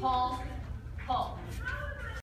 Paul